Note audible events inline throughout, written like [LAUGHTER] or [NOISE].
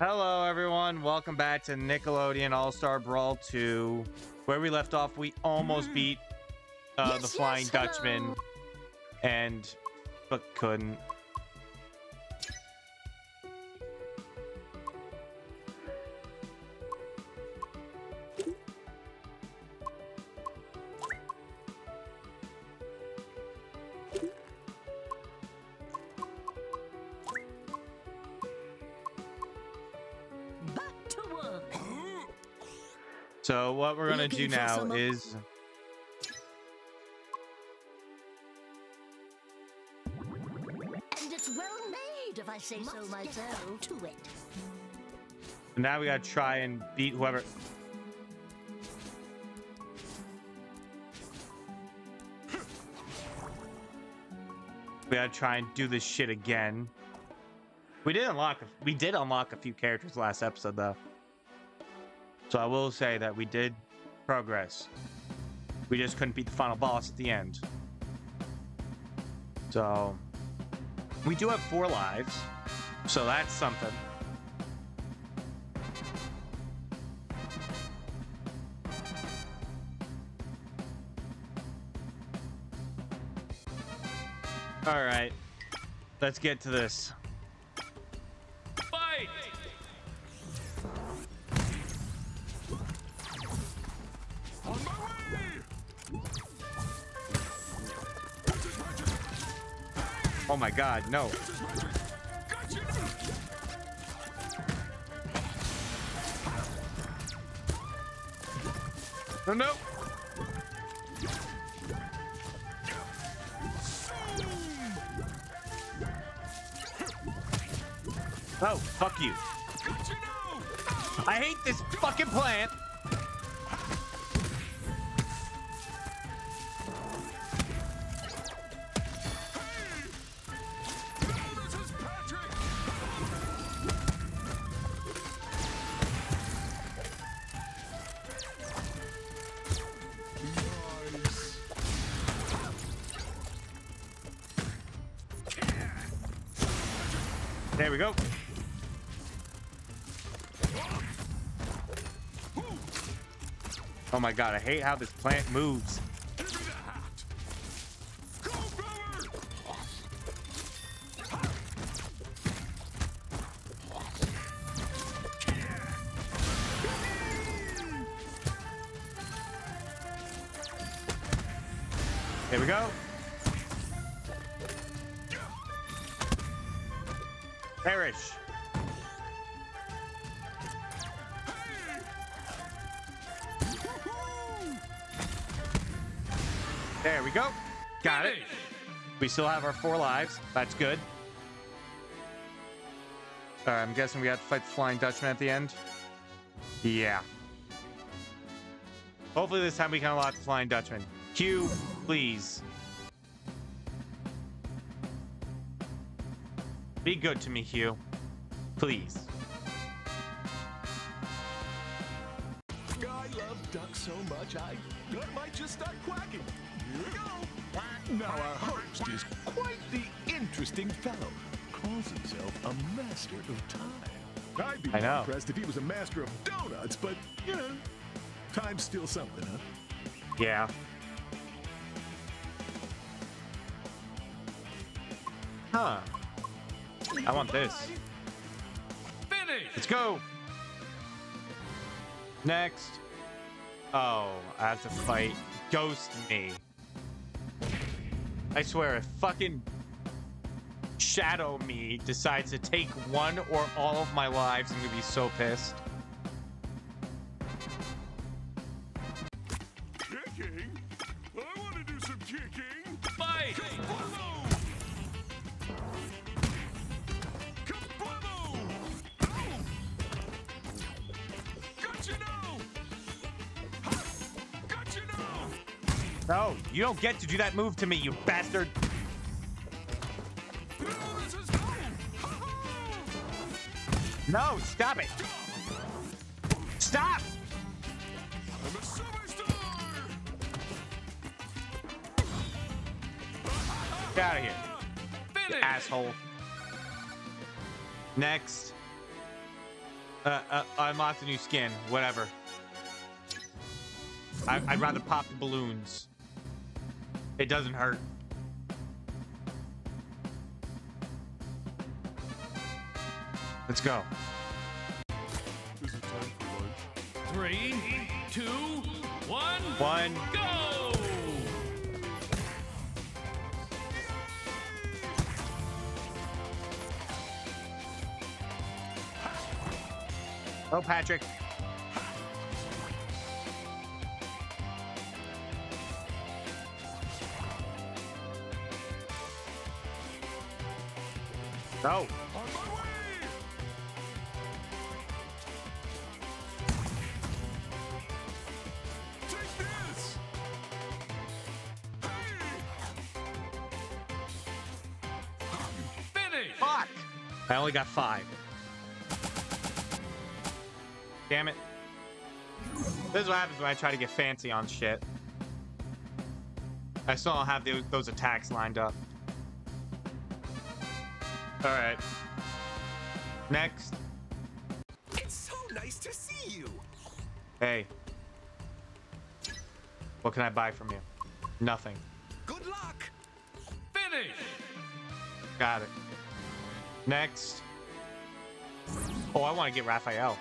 Hello, everyone. Welcome back to Nickelodeon All Star Brawl 2. Where we left off, we almost beat uh, Yes, the Flying yes, Dutchman, and but couldn't. Gonna do now is And it's well made, if I say so myself. To it. now we gotta try and beat whoever. We gotta try and do this shit again. We did unlock. We did unlock a few characters last episode, though. So I will say that we did progress. We just couldn't beat the final boss at the end. So we do have four lives, so that's something. All right, let's get to this. My God, no! No, no! Oh, fuck you! I hate this fucking plant. There we go. Oh my god, I hate how this plant moves. There we go. There we go. Got it. We still have our four lives. That's good. All right, I'm guessing we have to fight the Flying Dutchman at the end. Yeah. Hopefully this time we can unlock the Flying Dutchman. Q, please. Be good to me, Hugh. Please. I love ducks so much, I, I might just start quacking. Here we go. Now our host is quite the interesting fellow. Calls himself a master of time. I'd be I know. impressed if he was a master of donuts, but, you know, time's still something, huh? Yeah. Huh. I want this. Finish! Let's go. Next. Oh, I have to fight Ghost Me. I swear, if fucking Shadow Me decides to take one or all of my lives, I'm gonna be so pissed. You don't get to do that move to me, you bastard. This is Ha-ha! No, stop it. Stop! I'm a superstar! Get out of here, Finish! asshole. Next. Uh, uh, unlocked a new skin. Whatever. I, I'd rather pop the balloons. It doesn't hurt. Let's go. Is it time for lunch? Three, two, one, One. go! Oh, Patrick. No. On my way! Take this! Finish! Fuck! I only got five. Damn it. This is what happens when I try to get fancy on shit. I still don't have those attacks lined up. Alright. Next. It's so nice to see you! Hey. What can I buy from you? Nothing. Good luck! Finish! Got it. Next. Oh, I want to get Raphael.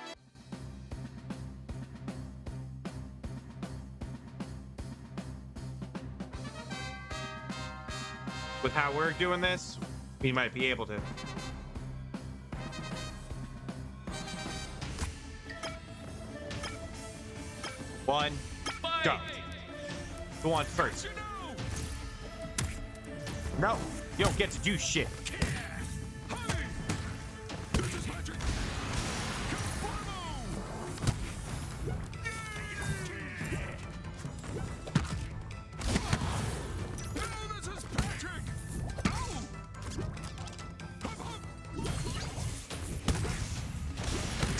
With how we're doing this, we might be able to. One, Fight! Go. who wants first? No, you don't get to do shit.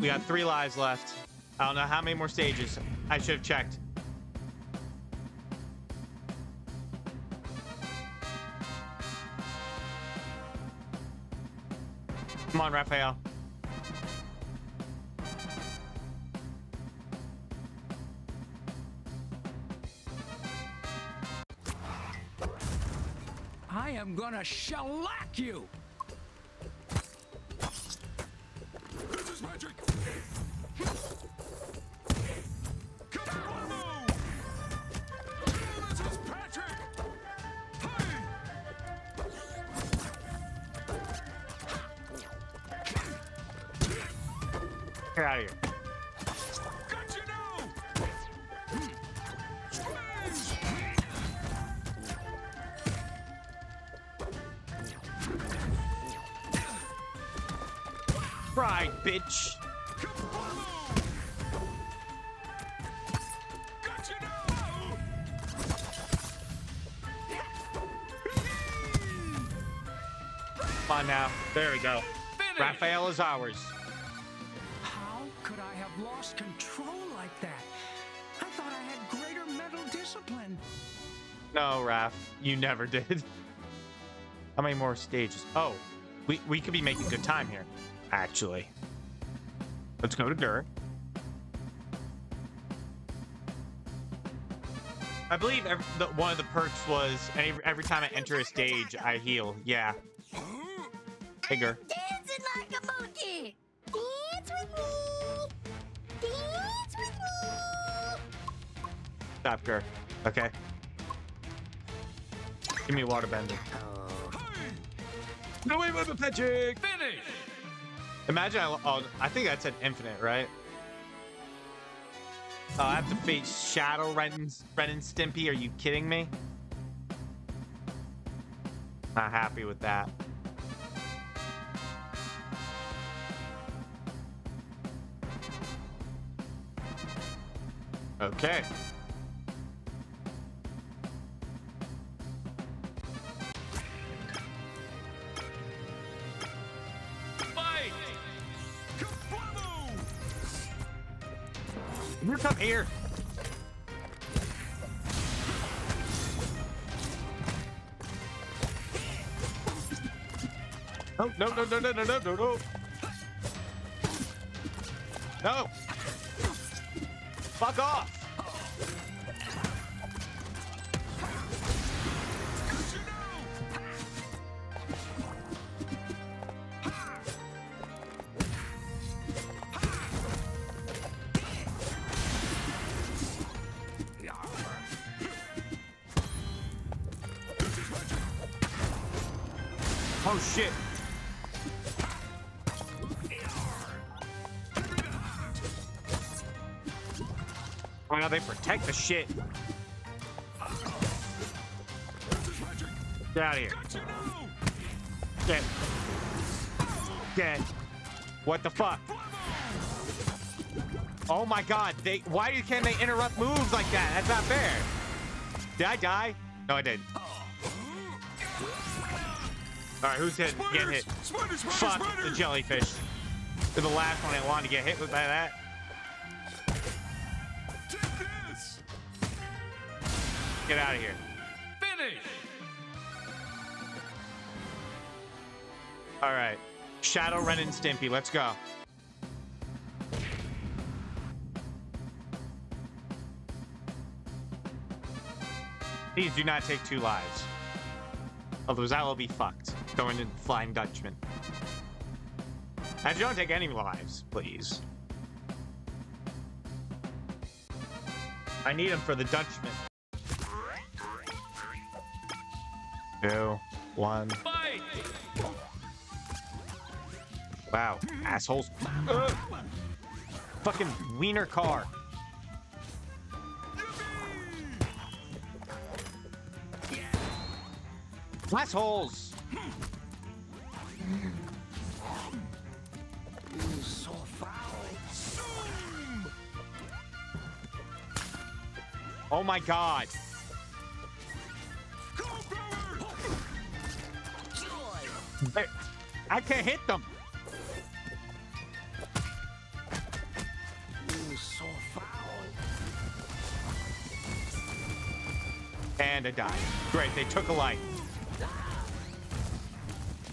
We got three lives left. I don't know how many more stages. I should have checked. Come on, Raphael. I am gonna shellac you! Get out of here. Got you now! Pride, bitch. Kablamo! Got you now! Come on now. There we go. Finish! Raphael is ours. Lost control like that? I thought I had greater mental discipline. No, Raph. You never did. How many more stages? Oh, we, we could be making good time here, actually. Let's go to Dur. I believe every, the, one of the perks was every, every time I enter a stage, I heal. Yeah. [GASPS] Hey, Gur. Dancing like a monkey. Dance with me. Sapker. Okay. Give me waterbending. No way, weapon magic! Finish! Imagine I, oh, I think I said infinite, right? Oh, I have to face Shadow Ren, Ren and Stimpy. Are you kidding me? Not happy with that. Okay. You come here. Oh, no, no, no, no, no, no, no, no. No. Fuck off. Oh shit. Why don't they protect the shit? Get out of here. Get. Get. What the fuck? Oh my god, they why can't they interrupt moves like that? That's not fair. Did I die? No, I didn't. Alright, who's hit? Get hit. Spider, spider, Fuck spider! the jellyfish. They're the last one I wanted to get hit with by that. Get out of here. Finish! All right. Shadow Ren and Stimpy, let's go. Please do not take two lives. Otherwise, I will be fucked. Going to Flying Dutchman. And you don't take any lives, please. I need him for the Dutchman. Two, one. Fight! Wow, assholes. Fucking wiener car. Assholes. Oh my god. I can't hit them. And I die. Great, they took a life.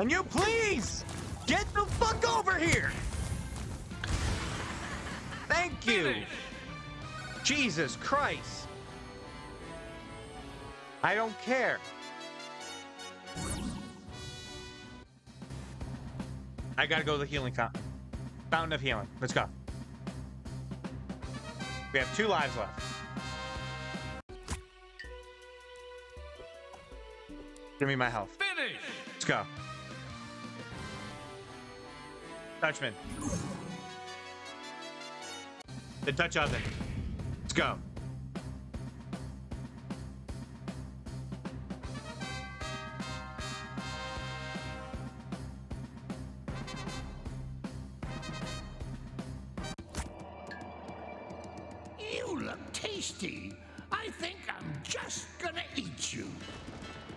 Can you please? Get the fuck over here. Thank you. Jesus Christ. I don't care. I gotta go to the healing fountain. Fountain of healing. Let's go. We have two lives left. Give me my health. Finish! Let's go. Dutchman. The Dutch oven. Let's go. You look tasty. I think I'm just gonna eat you.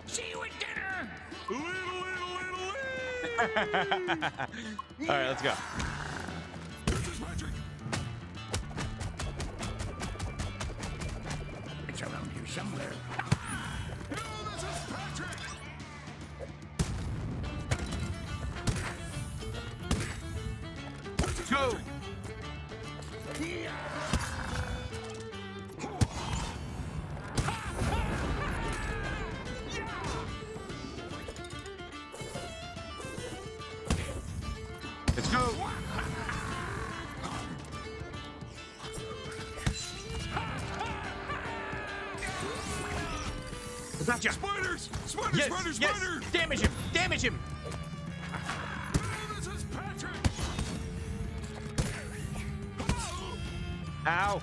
See you at dinner. Little! [LAUGHS] All right, let's go. This is Patrick! It's around here somewhere. Gotcha. Spiders! Spiders! Yes, spiders! yes. Spiders! Damage him. Damage him. This is Patrick! Ow.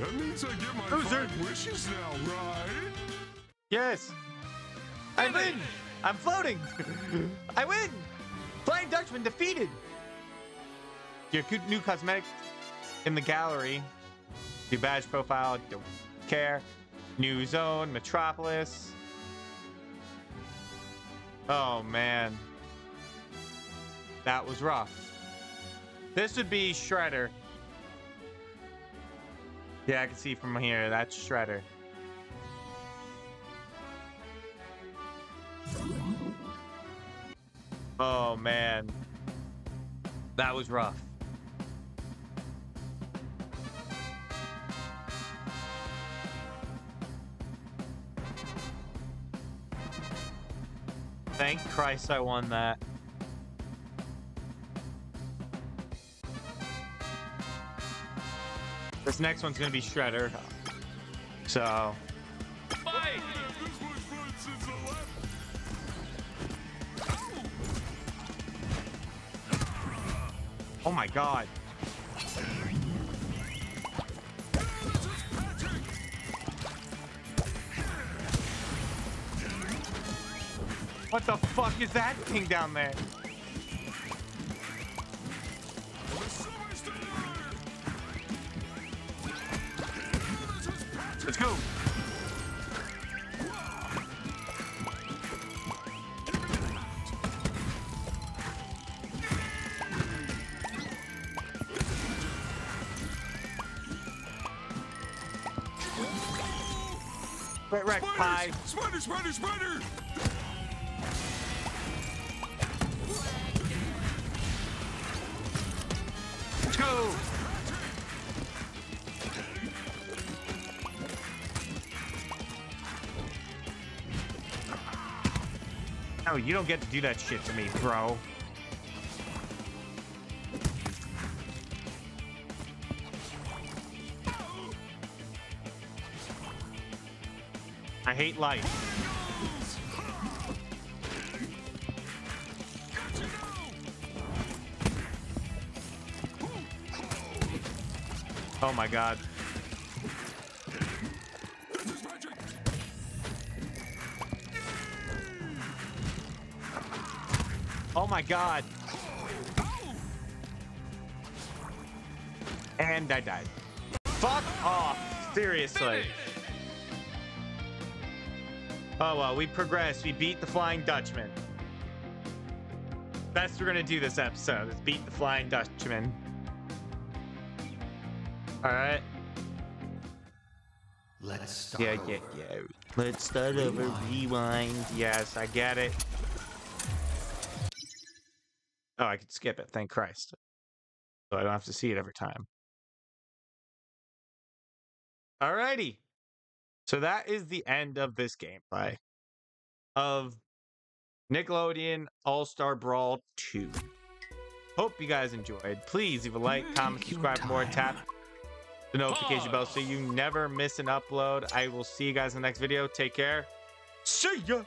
That means I get my Loser. five wishes now, right? Yes. I win. I'm floating. I win. Flying Dutchman defeated. Your new cosmetic in the gallery. Your badge profile. Don't care. New zone. Metropolis. Oh man. That was rough. This would be Shredder. Yeah, I can see from here. That's Shredder. Oh man. That was rough. Thank Christ I won that. This next one's gonna be Shredder. So, oh my god. What the fuck is that thing down there? Pie. Spider! Spider! Spider! Let's go. No, you don't get to do that shit to me, bro. Hate life. Oh my god. Oh my god. And I died. Fuck off. Seriously. Oh well, we progressed. We beat the Flying Dutchman. Best we're gonna do this episode is beat the Flying Dutchman. Alright. Let's start. Yeah, yeah, yeah. Let's start over. Rewind. Yes, I get it. Oh, I could skip it. Thank Christ. So I don't have to see it every time. Alrighty. So that is the end of this gameplay of Nickelodeon All Star Brawl 2. Hope you guys enjoyed. Please leave a like, comment, subscribe for more, tap the notification bell so you never miss an upload. I will see you guys in the next video. Take care. See ya.